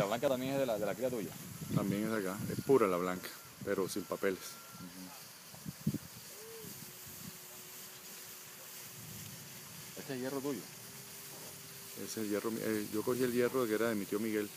la blanca también es de la, de la cría tuya. También es de acá, es pura la blanca, pero sin papeles. Este es hierro tuyo. Ese hierro, eh, yo cogí el hierro que era de mi tío Miguel.